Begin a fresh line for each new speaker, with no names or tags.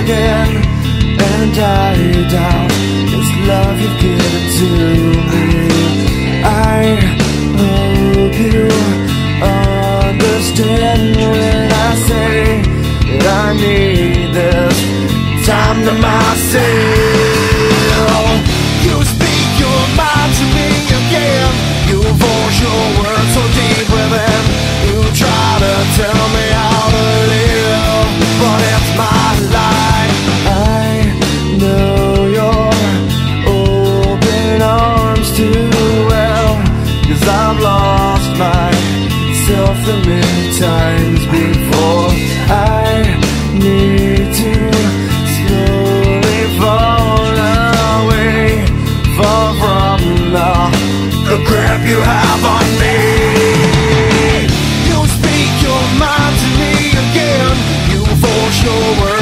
again And I doubt this love you've given to me. I hope you understand when I say That I need this time to myself. You speak your mind to me again. You voice your words so deep. I've lost myself a million times before. I need to slowly fall away Fall from the, grip you have on me. You speak your mind to me again. You for sure